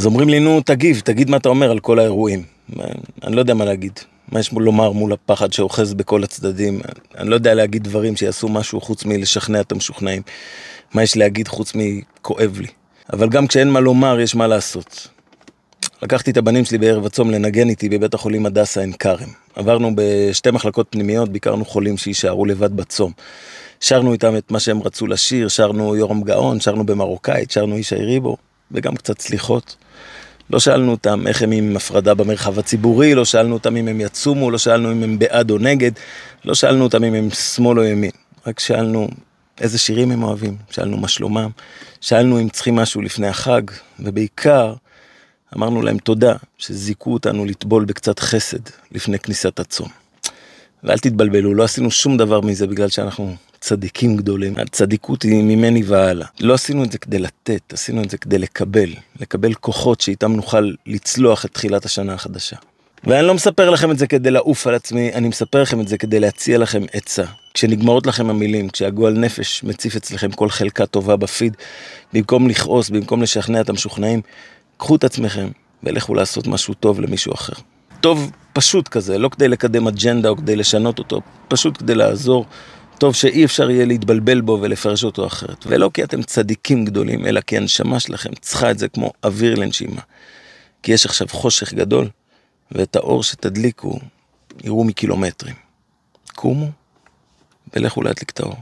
אז אומרים לי, נו, תגיב, תגיד מה אתה אומר על כל האירועים. אני לא יודע מה להגיד. מה יש לומר מול הפחד שאוחז בכל הצדדים? אני לא יודע להגיד דברים שיעשו משהו חוץ מלשכנע את המשוכנעים. מה יש להגיד חוץ מכואב לי? אבל גם כשאין מה לומר, יש מה לעשות. לקחתי את הבנים שלי בערב הצום לנגן איתי בבית החולים הדסה עין כרם. עברנו בשתי מחלקות פנימיות, ביקרנו חולים שיישארו לבד בצום. שרנו איתם את מה שהם רצו לשיר, שרנו יורם גאון, שרנו במרוקאית, שרנו איש ריבו, וגם קצת סליחות. לא שאלנו אותם איך הם עם הפרדה במרחב הציבורי, לא שאלנו אותם אם הם יצומו, לא שאלנו אם הם בעד או נגד, לא שאלנו אותם אם הם שמאל או ימין, רק שאלנו איזה שירים הם אוהבים, שאלנו מה שלומם, שאלנו אם צריכים משהו לפני החג, ובעיקר אמרנו להם תודה שזיכו אותנו לטבול בקצת חסד לפני כניסת הצום. ואל תתבלבלו, לא עשינו שום דבר מזה בגלל שאנחנו צדיקים גדולים. הצדיקות היא ממני והלאה. לא עשינו את זה כדי לתת, עשינו את זה כדי לקבל. לקבל כוחות שאיתם נוכל לצלוח את תחילת השנה החדשה. ואני לא מספר לכם את זה כדי לעוף על עצמי, אני מספר לכם את זה כדי להציע לכם עצה. כשנגמרות לכם המילים, כשהגועל נפש מציף אצלכם כל חלקה טובה בפיד, במקום לכעוס, במקום לשכנע את המשוכנעים, קחו את עצמכם ולכו לעשות משהו טוב למישהו אחר. טוב פשוט כזה, לא כדי לקדם אג'נדה או כדי לשנות אותו, פשוט כדי לעזור. טוב שאי אפשר יהיה להתבלבל בו ולפרש אותו אחרת. ולא כי אתם צדיקים גדולים, אלא כי הנשמה שלכם צריכה את זה כמו אוויר לנשימה. כי יש עכשיו חושך גדול, ואת האור שתדליקו יראו מקילומטרים. קומו ולכו להדליק את האור.